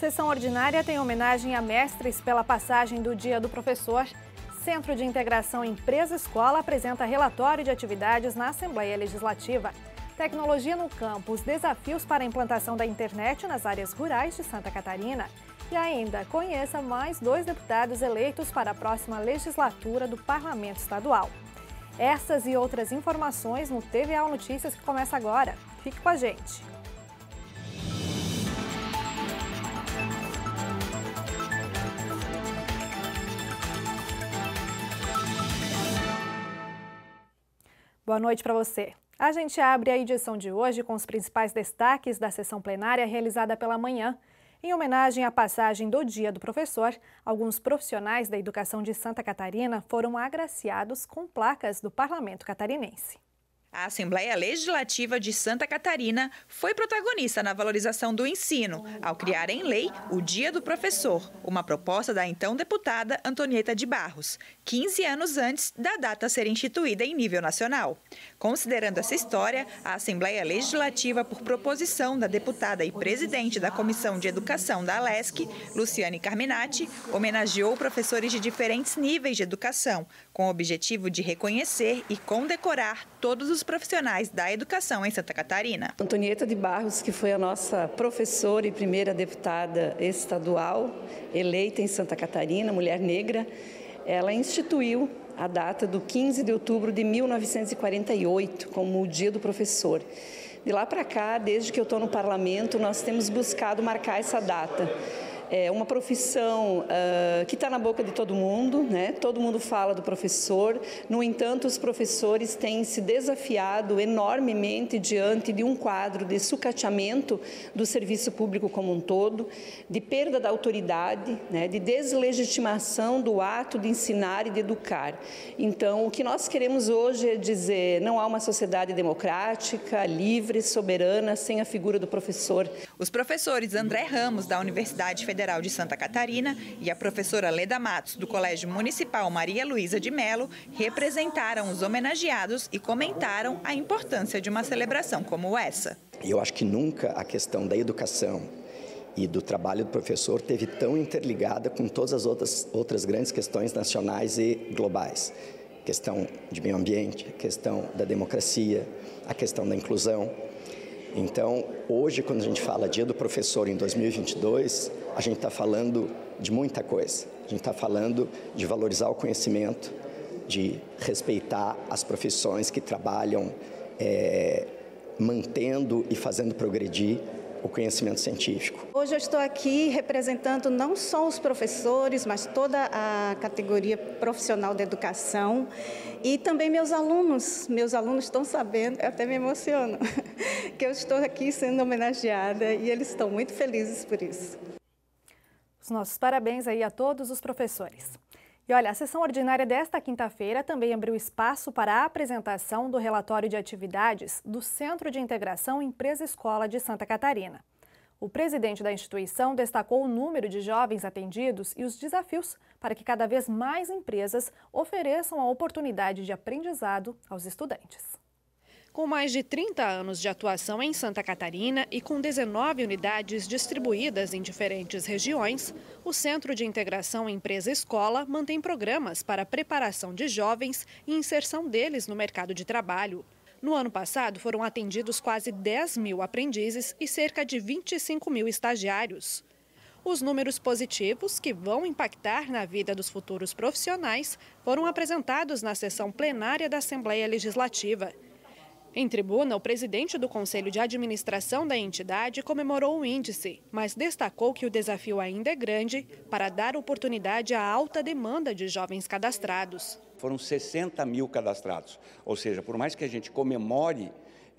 Sessão ordinária tem homenagem a mestres pela passagem do Dia do Professor. Centro de Integração Empresa-Escola apresenta relatório de atividades na Assembleia Legislativa. Tecnologia no campo, os desafios para a implantação da internet nas áreas rurais de Santa Catarina. E ainda, conheça mais dois deputados eleitos para a próxima legislatura do Parlamento Estadual. Essas e outras informações no TVA Notícias que começa agora. Fique com a gente. Boa noite para você. A gente abre a edição de hoje com os principais destaques da sessão plenária realizada pela manhã. Em homenagem à passagem do Dia do Professor, alguns profissionais da educação de Santa Catarina foram agraciados com placas do Parlamento catarinense. A Assembleia Legislativa de Santa Catarina foi protagonista na valorização do ensino, ao criar em lei o Dia do Professor, uma proposta da então deputada Antonieta de Barros, 15 anos antes da data ser instituída em nível nacional. Considerando essa história, a Assembleia Legislativa, por proposição da deputada e presidente da Comissão de Educação da Alesc, Luciane Carminati, homenageou professores de diferentes níveis de educação, com o objetivo de reconhecer e condecorar todos os profissionais da educação em Santa Catarina. Antonieta de Barros, que foi a nossa professora e primeira deputada estadual eleita em Santa Catarina, mulher negra, ela instituiu a data do 15 de outubro de 1948 como o Dia do Professor. De lá para cá, desde que eu estou no parlamento, nós temos buscado marcar essa data é uma profissão uh, que está na boca de todo mundo, né? todo mundo fala do professor, no entanto, os professores têm se desafiado enormemente diante de um quadro de sucateamento do serviço público como um todo, de perda da autoridade, né? de deslegitimação do ato de ensinar e de educar. Então, o que nós queremos hoje é dizer: não há uma sociedade democrática, livre, soberana, sem a figura do professor. Os professores André Ramos, da Universidade Federal Federal de Santa Catarina e a professora Leda Matos, do Colégio Municipal Maria Luísa de Melo, representaram os homenageados e comentaram a importância de uma celebração como essa. Eu acho que nunca a questão da educação e do trabalho do professor teve tão interligada com todas as outras, outras grandes questões nacionais e globais. questão de meio ambiente, questão da democracia, a questão da inclusão. Então, hoje, quando a gente fala Dia do Professor em 2022, a gente está falando de muita coisa. A gente está falando de valorizar o conhecimento, de respeitar as profissões que trabalham é, mantendo e fazendo progredir o conhecimento científico. Hoje eu estou aqui representando não só os professores, mas toda a categoria profissional da educação e também meus alunos. Meus alunos estão sabendo, eu até me emociono, que eu estou aqui sendo homenageada e eles estão muito felizes por isso. Os nossos parabéns aí a todos os professores. E olha, a sessão ordinária desta quinta-feira também abriu espaço para a apresentação do relatório de atividades do Centro de Integração Empresa-Escola de Santa Catarina. O presidente da instituição destacou o número de jovens atendidos e os desafios para que cada vez mais empresas ofereçam a oportunidade de aprendizado aos estudantes. Com mais de 30 anos de atuação em Santa Catarina e com 19 unidades distribuídas em diferentes regiões, o Centro de Integração Empresa-Escola mantém programas para preparação de jovens e inserção deles no mercado de trabalho. No ano passado, foram atendidos quase 10 mil aprendizes e cerca de 25 mil estagiários. Os números positivos, que vão impactar na vida dos futuros profissionais, foram apresentados na sessão plenária da Assembleia Legislativa. Em tribuna, o presidente do Conselho de Administração da entidade comemorou o índice, mas destacou que o desafio ainda é grande para dar oportunidade à alta demanda de jovens cadastrados. Foram 60 mil cadastrados, ou seja, por mais que a gente comemore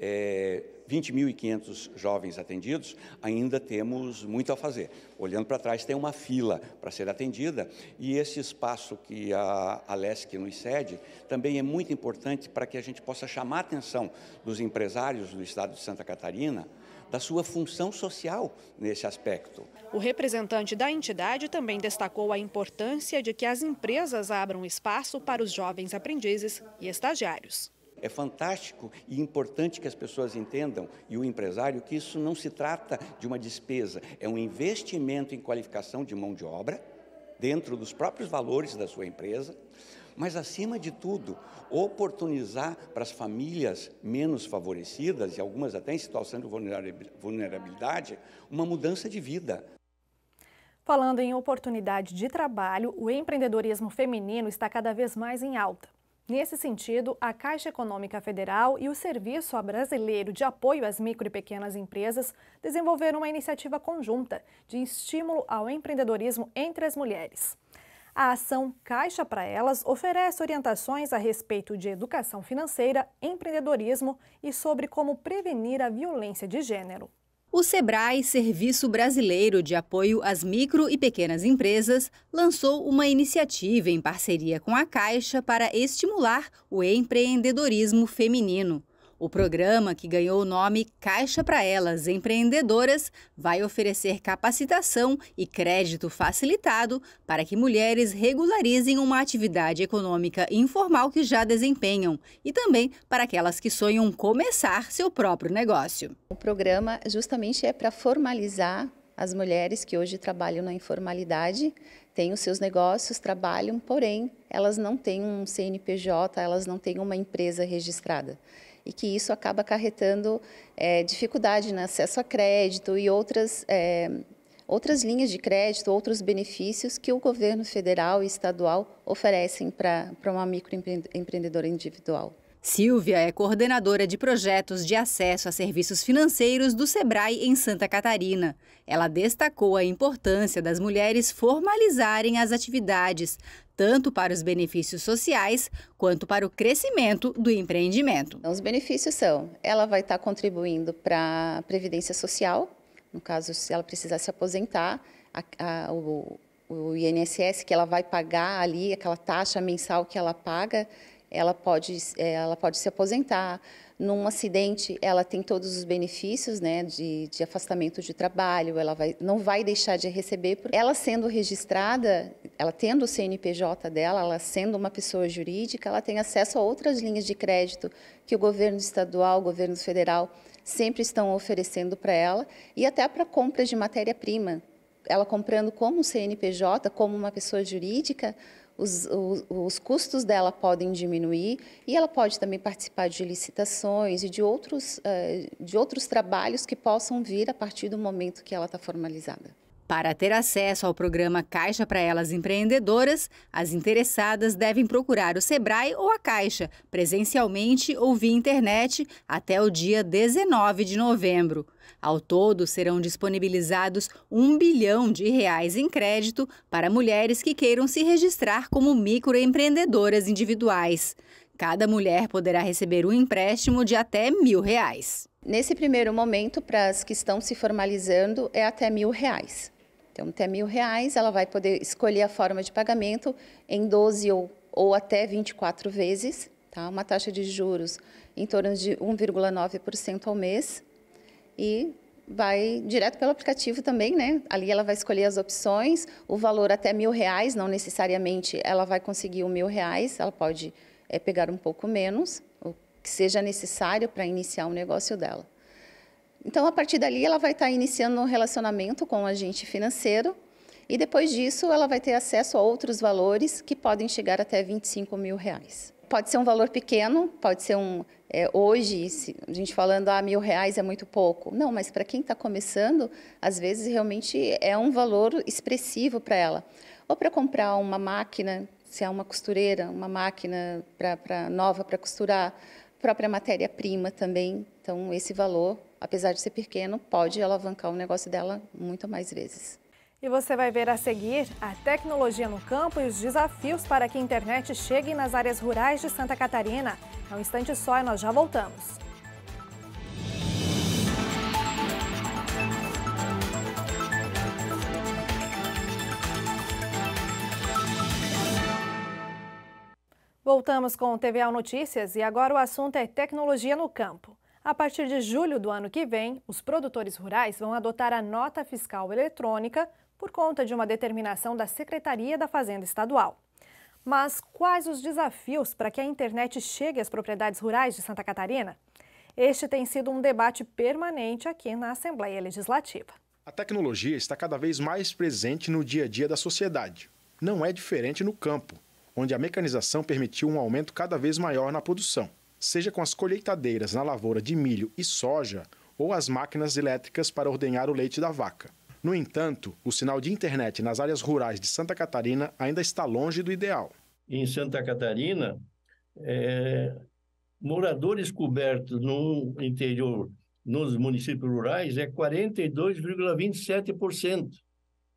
é, 20.500 jovens atendidos, ainda temos muito a fazer. Olhando para trás, tem uma fila para ser atendida e esse espaço que a Alesc nos cede também é muito importante para que a gente possa chamar a atenção dos empresários do estado de Santa Catarina da sua função social nesse aspecto. O representante da entidade também destacou a importância de que as empresas abram espaço para os jovens aprendizes e estagiários. É fantástico e importante que as pessoas entendam, e o empresário, que isso não se trata de uma despesa, é um investimento em qualificação de mão de obra, dentro dos próprios valores da sua empresa, mas, acima de tudo, oportunizar para as famílias menos favorecidas, e algumas até em situação de vulnerabilidade, uma mudança de vida. Falando em oportunidade de trabalho, o empreendedorismo feminino está cada vez mais em alta. Nesse sentido, a Caixa Econômica Federal e o Serviço Brasileiro de Apoio às Micro e Pequenas Empresas desenvolveram uma iniciativa conjunta de estímulo ao empreendedorismo entre as mulheres. A ação Caixa para Elas oferece orientações a respeito de educação financeira, empreendedorismo e sobre como prevenir a violência de gênero. O SEBRAE, Serviço Brasileiro de Apoio às Micro e Pequenas Empresas, lançou uma iniciativa em parceria com a Caixa para estimular o empreendedorismo feminino. O programa, que ganhou o nome Caixa para Elas Empreendedoras, vai oferecer capacitação e crédito facilitado para que mulheres regularizem uma atividade econômica informal que já desempenham e também para aquelas que sonham começar seu próprio negócio. O programa justamente é para formalizar as mulheres que hoje trabalham na informalidade, têm os seus negócios, trabalham, porém elas não têm um CNPJ, elas não têm uma empresa registrada e que isso acaba acarretando é, dificuldade no acesso a crédito e outras, é, outras linhas de crédito, outros benefícios que o governo federal e estadual oferecem para uma microempreendedora individual. Silvia é coordenadora de projetos de acesso a serviços financeiros do Sebrae em Santa Catarina. Ela destacou a importância das mulheres formalizarem as atividades, tanto para os benefícios sociais quanto para o crescimento do empreendimento. Os benefícios são: ela vai estar contribuindo para a previdência social, no caso, se ela precisar se aposentar, a, a, o, o INSS que ela vai pagar ali, aquela taxa mensal que ela paga, ela pode, é, ela pode se aposentar. Num acidente, ela tem todos os benefícios né, de, de afastamento de trabalho, ela vai, não vai deixar de receber. Ela sendo registrada, ela tendo o CNPJ dela, ela sendo uma pessoa jurídica, ela tem acesso a outras linhas de crédito que o governo estadual, o governo federal sempre estão oferecendo para ela, e até para compras de matéria-prima. Ela comprando como CNPJ, como uma pessoa jurídica, os, os, os, custos dela podem diminuir e ela pode também participar de licitações e de outros, uh, de outros trabalhos que possam vir a partir do momento que ela está formalizada. Para ter acesso ao programa Caixa para Elas Empreendedoras, as interessadas devem procurar o Sebrae ou a Caixa, presencialmente ou via internet, até o dia 19 de novembro. Ao todo, serão disponibilizados um bilhão de reais em crédito para mulheres que queiram se registrar como microempreendedoras individuais. Cada mulher poderá receber um empréstimo de até mil reais. Nesse primeiro momento, para as que estão se formalizando, é até mil reais. Então, até mil reais, ela vai poder escolher a forma de pagamento em 12 ou, ou até 24 vezes, tá? uma taxa de juros em torno de 1,9% ao mês e vai direto pelo aplicativo também, né? Ali ela vai escolher as opções, o valor até mil reais, não necessariamente ela vai conseguir o mil reais, ela pode é, pegar um pouco menos, o que seja necessário para iniciar o negócio dela. Então, a partir dali, ela vai estar iniciando um relacionamento com o agente financeiro e depois disso ela vai ter acesso a outros valores que podem chegar até 25 mil reais. Pode ser um valor pequeno, pode ser um é, hoje a gente falando ah mil reais é muito pouco. Não, mas para quem está começando, às vezes realmente é um valor expressivo para ela. Ou para comprar uma máquina, se é uma costureira, uma máquina pra, pra nova para costurar, própria matéria-prima também. Então esse valor apesar de ser pequeno, pode alavancar o negócio dela muito mais vezes. E você vai ver a seguir a tecnologia no campo e os desafios para que a internet chegue nas áreas rurais de Santa Catarina. É um instante só e nós já voltamos. Voltamos com o TVA Notícias e agora o assunto é tecnologia no campo. A partir de julho do ano que vem, os produtores rurais vão adotar a nota fiscal eletrônica por conta de uma determinação da Secretaria da Fazenda Estadual. Mas quais os desafios para que a internet chegue às propriedades rurais de Santa Catarina? Este tem sido um debate permanente aqui na Assembleia Legislativa. A tecnologia está cada vez mais presente no dia a dia da sociedade. Não é diferente no campo, onde a mecanização permitiu um aumento cada vez maior na produção, seja com as colheitadeiras na lavoura de milho e soja ou as máquinas elétricas para ordenhar o leite da vaca. No entanto, o sinal de internet nas áreas rurais de Santa Catarina ainda está longe do ideal. Em Santa Catarina, é, moradores cobertos no interior, nos municípios rurais, é 42,27%.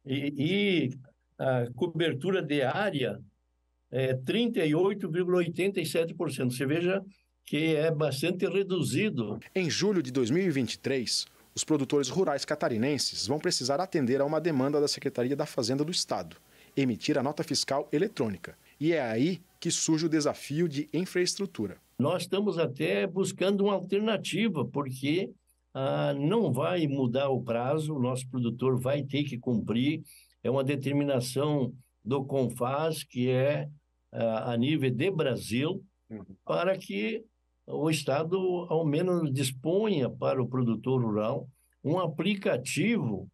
E, e a cobertura de área é 38,87%. Você veja que é bastante reduzido. Em julho de 2023, os produtores rurais catarinenses vão precisar atender a uma demanda da Secretaria da Fazenda do Estado, emitir a nota fiscal eletrônica. E é aí que surge o desafio de infraestrutura. Nós estamos até buscando uma alternativa, porque ah, não vai mudar o prazo, o nosso produtor vai ter que cumprir. É uma determinação do CONFAS, que é a nível de Brasil, uhum. para que o Estado, ao menos, disponha para o produtor rural um aplicativo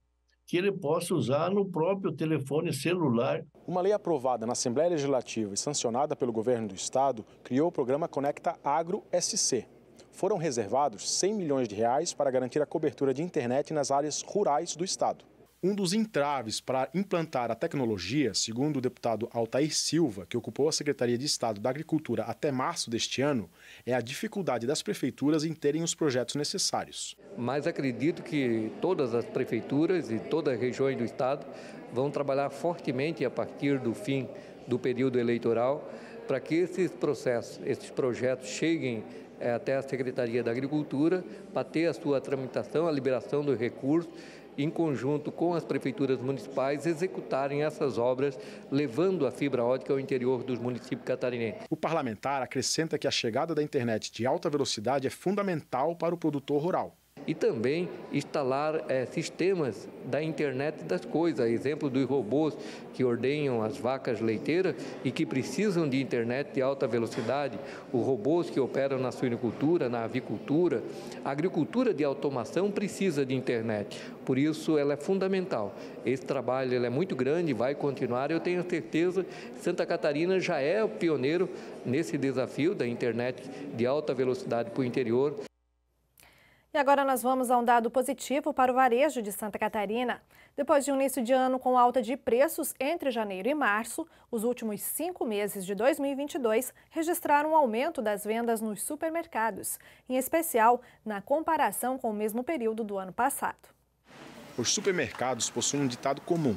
que ele possa usar no próprio telefone celular. Uma lei aprovada na Assembleia Legislativa e sancionada pelo governo do estado criou o programa Conecta Agro SC. Foram reservados 100 milhões de reais para garantir a cobertura de internet nas áreas rurais do estado. Um dos entraves para implantar a tecnologia, segundo o deputado Altair Silva, que ocupou a Secretaria de Estado da Agricultura até março deste ano, é a dificuldade das prefeituras em terem os projetos necessários. Mas acredito que todas as prefeituras e todas as regiões do Estado vão trabalhar fortemente a partir do fim do período eleitoral para que esses processos, esses projetos cheguem é, até a Secretaria da Agricultura para ter a sua tramitação, a liberação dos recursos em conjunto com as prefeituras municipais, executarem essas obras, levando a fibra ótica ao interior dos municípios catarinenses. O parlamentar acrescenta que a chegada da internet de alta velocidade é fundamental para o produtor rural e também instalar é, sistemas da internet das coisas, exemplo dos robôs que ordenham as vacas leiteiras e que precisam de internet de alta velocidade, os robôs que operam na suinicultura, na avicultura, a agricultura de automação precisa de internet, por isso ela é fundamental. Esse trabalho é muito grande, vai continuar, eu tenho certeza que Santa Catarina já é o pioneiro nesse desafio da internet de alta velocidade para o interior. E agora nós vamos a um dado positivo para o varejo de Santa Catarina. Depois de um início de ano com alta de preços entre janeiro e março, os últimos cinco meses de 2022 registraram um aumento das vendas nos supermercados, em especial na comparação com o mesmo período do ano passado. Os supermercados possuem um ditado comum.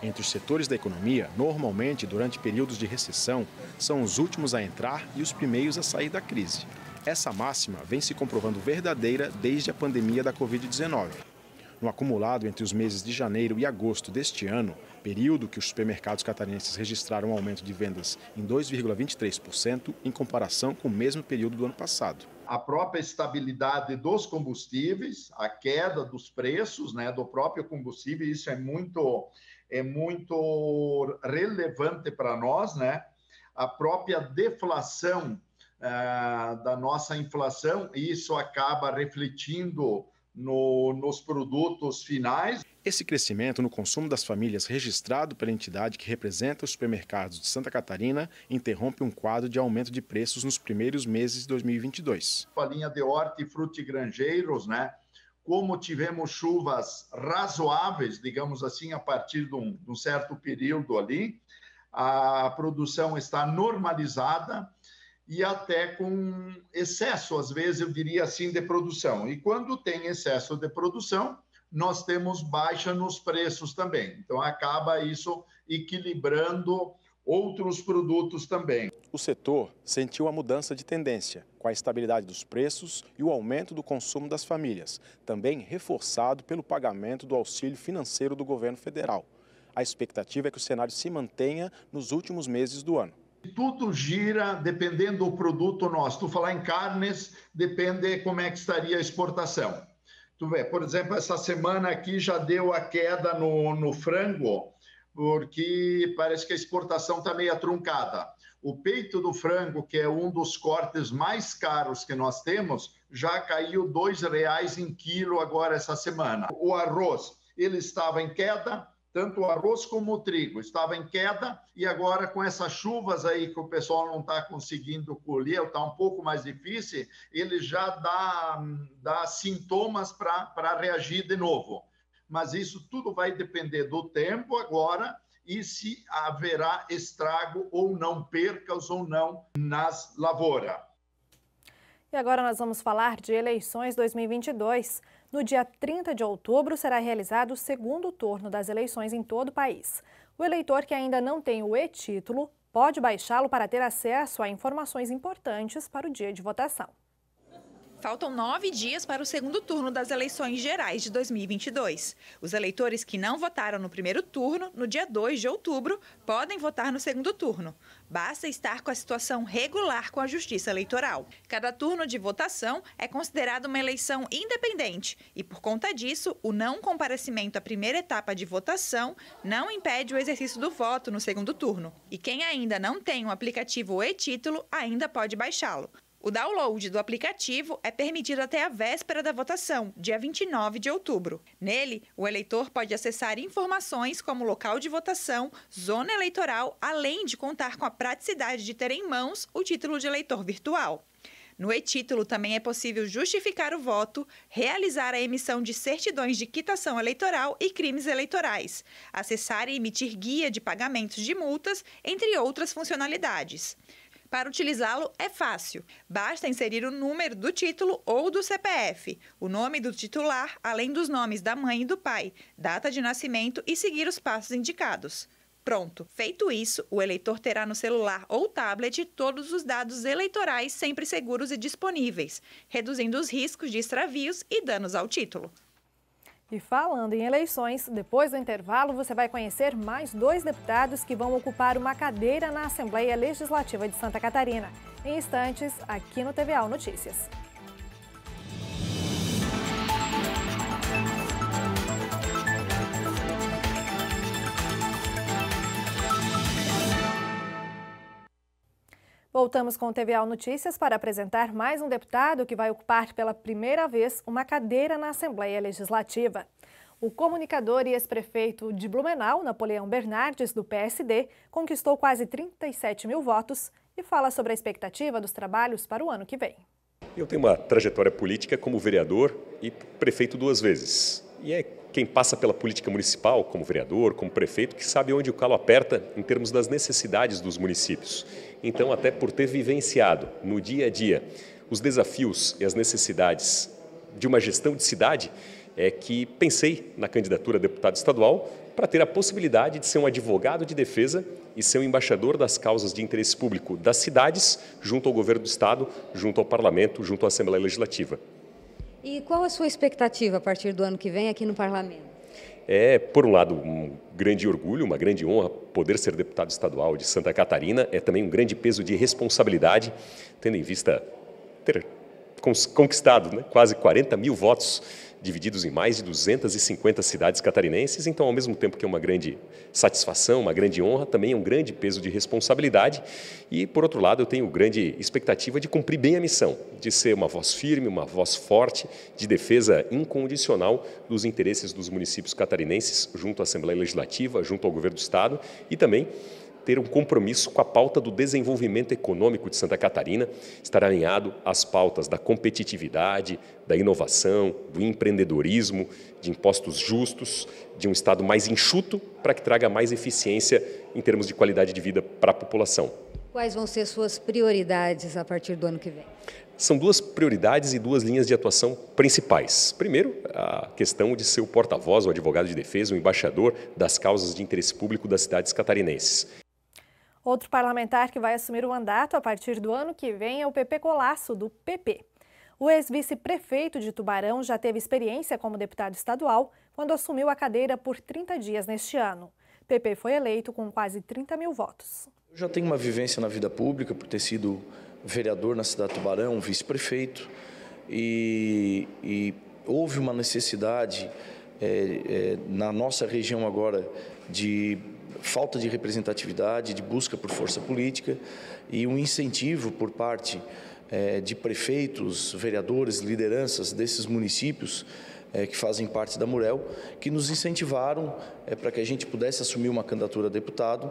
Entre os setores da economia, normalmente durante períodos de recessão, são os últimos a entrar e os primeiros a sair da crise. Essa máxima vem se comprovando verdadeira desde a pandemia da Covid-19. No acumulado entre os meses de janeiro e agosto deste ano, período que os supermercados catarinenses registraram um aumento de vendas em 2,23% em comparação com o mesmo período do ano passado. A própria estabilidade dos combustíveis, a queda dos preços né, do próprio combustível, isso é muito, é muito relevante para nós, né? A própria deflação da nossa inflação, e isso acaba refletindo no, nos produtos finais. Esse crescimento no consumo das famílias registrado pela entidade que representa os supermercados de Santa Catarina interrompe um quadro de aumento de preços nos primeiros meses de 2022. A linha de horta e frutigrangeiros, né? Como tivemos chuvas razoáveis, digamos assim, a partir de um, de um certo período ali, a produção está normalizada e até com excesso, às vezes eu diria assim, de produção. E quando tem excesso de produção, nós temos baixa nos preços também. Então acaba isso equilibrando outros produtos também. O setor sentiu a mudança de tendência, com a estabilidade dos preços e o aumento do consumo das famílias, também reforçado pelo pagamento do auxílio financeiro do governo federal. A expectativa é que o cenário se mantenha nos últimos meses do ano. Tudo gira dependendo do produto nosso. Tu falar em carnes, depende como é que estaria a exportação. Tu vê, por exemplo, essa semana aqui já deu a queda no, no frango, porque parece que a exportação está meio truncada. O peito do frango, que é um dos cortes mais caros que nós temos, já caiu R$ reais em quilo agora essa semana. O arroz, ele estava em queda, tanto o arroz como o trigo estava em queda e agora com essas chuvas aí que o pessoal não está conseguindo colher, está um pouco mais difícil, ele já dá, dá sintomas para reagir de novo. Mas isso tudo vai depender do tempo agora e se haverá estrago ou não, percas ou não nas lavouras. E agora nós vamos falar de eleições 2022. No dia 30 de outubro será realizado o segundo turno das eleições em todo o país. O eleitor que ainda não tem o e-título pode baixá-lo para ter acesso a informações importantes para o dia de votação. Faltam nove dias para o segundo turno das eleições gerais de 2022. Os eleitores que não votaram no primeiro turno, no dia 2 de outubro, podem votar no segundo turno. Basta estar com a situação regular com a Justiça Eleitoral. Cada turno de votação é considerado uma eleição independente e, por conta disso, o não comparecimento à primeira etapa de votação não impede o exercício do voto no segundo turno. E quem ainda não tem o aplicativo e-título ainda pode baixá-lo. O download do aplicativo é permitido até a véspera da votação, dia 29 de outubro. Nele, o eleitor pode acessar informações como local de votação, zona eleitoral, além de contar com a praticidade de ter em mãos o título de eleitor virtual. No e-título também é possível justificar o voto, realizar a emissão de certidões de quitação eleitoral e crimes eleitorais, acessar e emitir guia de pagamentos de multas, entre outras funcionalidades. Para utilizá-lo é fácil. Basta inserir o número do título ou do CPF, o nome do titular, além dos nomes da mãe e do pai, data de nascimento e seguir os passos indicados. Pronto. Feito isso, o eleitor terá no celular ou tablet todos os dados eleitorais sempre seguros e disponíveis, reduzindo os riscos de extravios e danos ao título. E falando em eleições, depois do intervalo você vai conhecer mais dois deputados que vão ocupar uma cadeira na Assembleia Legislativa de Santa Catarina. Em instantes, aqui no TVA Notícias. Voltamos com o TVA Notícias para apresentar mais um deputado que vai ocupar pela primeira vez uma cadeira na Assembleia Legislativa. O comunicador e ex-prefeito de Blumenau, Napoleão Bernardes, do PSD, conquistou quase 37 mil votos e fala sobre a expectativa dos trabalhos para o ano que vem. Eu tenho uma trajetória política como vereador e prefeito duas vezes. E é quem passa pela política municipal, como vereador, como prefeito, que sabe onde o calo aperta em termos das necessidades dos municípios. Então, até por ter vivenciado no dia a dia os desafios e as necessidades de uma gestão de cidade, é que pensei na candidatura a deputado estadual para ter a possibilidade de ser um advogado de defesa e ser um embaixador das causas de interesse público das cidades, junto ao governo do Estado, junto ao Parlamento, junto à Assembleia Legislativa. E qual a sua expectativa a partir do ano que vem aqui no Parlamento? É, por um lado, um grande orgulho, uma grande honra poder ser deputado estadual de Santa Catarina. É também um grande peso de responsabilidade, tendo em vista ter conquistado né, quase 40 mil votos divididos em mais de 250 cidades catarinenses. Então, ao mesmo tempo que é uma grande satisfação, uma grande honra, também é um grande peso de responsabilidade. E, por outro lado, eu tenho grande expectativa de cumprir bem a missão, de ser uma voz firme, uma voz forte, de defesa incondicional dos interesses dos municípios catarinenses, junto à Assembleia Legislativa, junto ao governo do Estado e também ter um compromisso com a pauta do desenvolvimento econômico de Santa Catarina, estar alinhado às pautas da competitividade, da inovação, do empreendedorismo, de impostos justos, de um Estado mais enxuto para que traga mais eficiência em termos de qualidade de vida para a população. Quais vão ser suas prioridades a partir do ano que vem? São duas prioridades e duas linhas de atuação principais. Primeiro, a questão de ser o porta-voz, o advogado de defesa, o embaixador das causas de interesse público das cidades catarinenses. Outro parlamentar que vai assumir o mandato a partir do ano que vem é o PP Colasso, do PP. O ex-vice-prefeito de Tubarão já teve experiência como deputado estadual quando assumiu a cadeira por 30 dias neste ano. PP foi eleito com quase 30 mil votos. Eu já tenho uma vivência na vida pública por ter sido vereador na cidade de Tubarão, vice-prefeito, e, e, houve uma necessidade é, é, na nossa região agora de falta de representatividade, de busca por força política e um incentivo por parte é, de prefeitos, vereadores, lideranças desses municípios é, que fazem parte da Murel, que nos incentivaram é, para que a gente pudesse assumir uma candidatura a deputado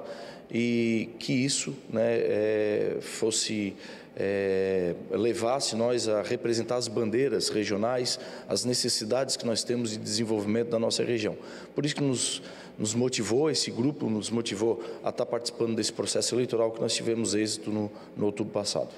e que isso né, fosse é, levasse nós a representar as bandeiras regionais, as necessidades que nós temos de desenvolvimento da nossa região. Por isso que nos, nos motivou, esse grupo nos motivou a estar participando desse processo eleitoral que nós tivemos êxito no, no outubro passado.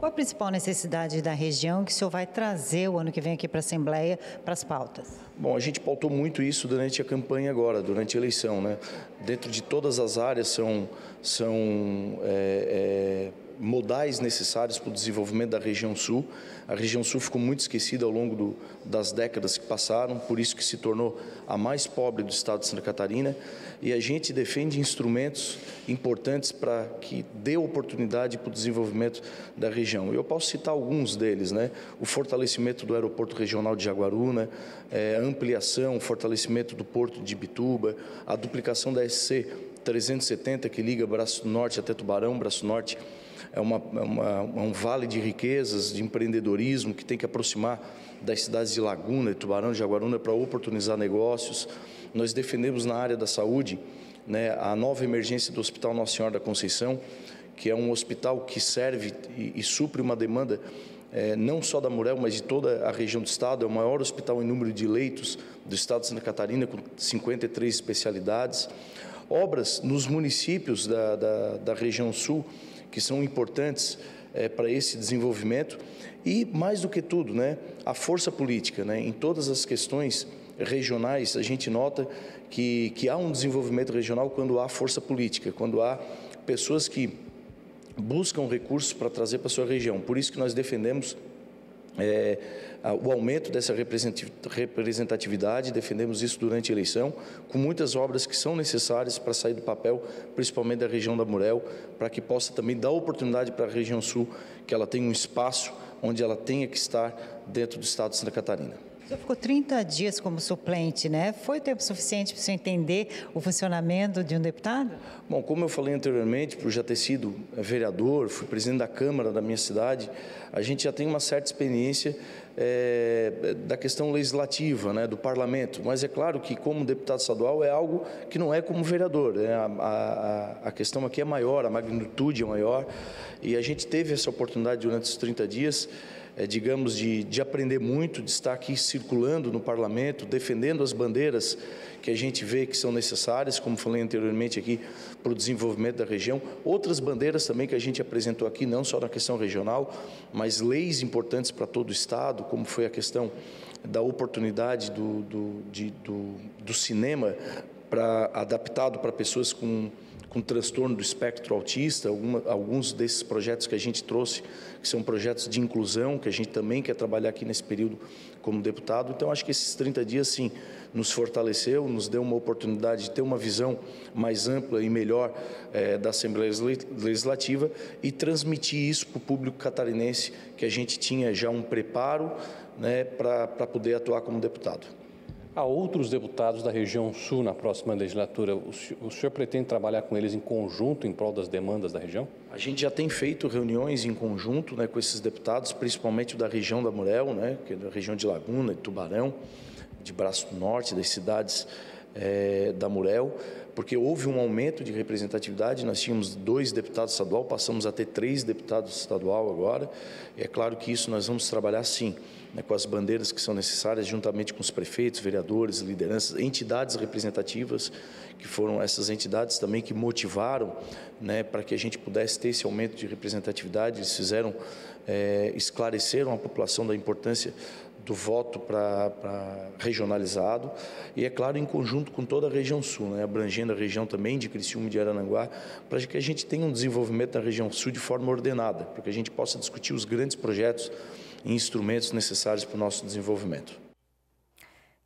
Qual a principal necessidade da região que o senhor vai trazer o ano que vem aqui para a Assembleia para as pautas? Bom, a gente pautou muito isso durante a campanha agora, durante a eleição. Né? Dentro de todas as áreas são, são é, é, modais necessários para o desenvolvimento da região sul. A região sul ficou muito esquecida ao longo do, das décadas que passaram, por isso que se tornou a mais pobre do estado de Santa Catarina. E a gente defende instrumentos importantes para que dê oportunidade para o desenvolvimento da região. Eu posso citar alguns deles, né? O fortalecimento do aeroporto regional de Jaguaruna, é, a ampliação, fortalecimento do porto de Bituba, a duplicação da SC 370 que liga Braço Norte até Tubarão, Braço Norte é, uma, é uma, é um vale de riquezas, de empreendedorismo que tem que aproximar das cidades de Laguna, de Tubarão, de Jaguaruna para oportunizar negócios. Nós defendemos na área da saúde né, a nova emergência do Hospital Nossa Senhora da Conceição, que é um hospital que serve e, e supre uma demanda é, não só da Murel, mas de toda a região do estado. É o maior hospital em número de leitos do estado de Santa Catarina, com 53 especialidades. Obras nos municípios da, da, da região sul, que são importantes é, para esse desenvolvimento e mais do que tudo, né, a força política, né, em todas as questões regionais a gente nota que, que há um desenvolvimento regional quando há força política, quando há pessoas que buscam recursos para trazer para a sua região. Por isso que nós defendemos é, o aumento dessa representatividade, defendemos isso durante a eleição, com muitas obras que são necessárias para sair do papel, principalmente da região da Murel, para que possa também dar oportunidade para a região sul, que ela tenha um espaço onde ela tenha que estar dentro do estado de Santa Catarina. Senhor ficou 30 dias como suplente, né? Foi tempo suficiente para você entender o funcionamento de um deputado? Bom, como eu falei anteriormente, por já ter sido vereador, fui presidente da Câmara da minha cidade, a gente já tem uma certa experiência é, da questão legislativa, né, do parlamento. Mas é claro que, como deputado estadual, é algo que não é como vereador. Né? A, a, a questão aqui é maior, a magnitude é maior. E a gente teve essa oportunidade durante os 30 dias é, digamos, de, de aprender muito, de estar aqui circulando no parlamento, defendendo as bandeiras que a gente vê que são necessárias, como falei anteriormente aqui, para o desenvolvimento da região. Outras bandeiras também que a gente apresentou aqui, não só na questão regional, mas leis importantes para todo o Estado, como foi a questão da oportunidade do, do, de, do, do cinema para adaptado para pessoas com com transtorno do espectro autista, alguma, alguns desses projetos que a gente trouxe, que são projetos de inclusão, que a gente também quer trabalhar aqui nesse período como deputado. Então, acho que esses 30 dias, sim, nos fortaleceu, nos deu uma oportunidade de ter uma visão mais ampla e melhor é, da Assembleia Legislativa e transmitir isso para o público catarinense, que a gente tinha já um preparo né, para poder atuar como deputado. Há outros deputados da região sul na próxima legislatura. O senhor, pretende trabalhar com eles em conjunto em prol das demandas da região? A gente já tem feito reuniões em conjunto né, com esses deputados, principalmente da região da Murel, né, que é da região de Laguna, de Tubarão, de Braço Norte, das cidades é, da Murel, porque houve um aumento de representatividade. Nós tínhamos dois deputados estadual, passamos a ter três deputados estadual agora. É claro que isso nós vamos trabalhar sim né, com as bandeiras que são necessárias, juntamente com os prefeitos, vereadores, lideranças, entidades representativas, que foram essas entidades também que motivaram né, para que a gente pudesse ter esse aumento de representatividade. Eles fizeram, é, esclareceram a população da importância do voto para regionalizado e, é claro, em conjunto com toda a região sul, né, abrangendo a região também de Criciúma e de Arananguá, para que a gente tenha um desenvolvimento da região sul de forma ordenada, para que a gente possa discutir os grandes projetos e instrumentos necessários para o nosso desenvolvimento.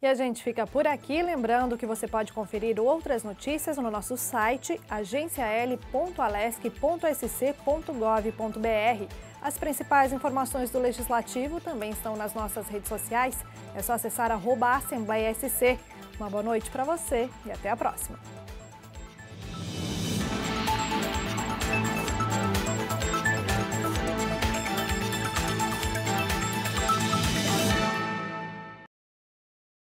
E a gente fica por aqui, lembrando que você pode conferir outras notícias no nosso site agencial.alesc.sc.gov.br. As principais informações do Legislativo também estão nas nossas redes sociais. É só acessar arroba Assembleia SC. Uma boa noite para você e até a próxima.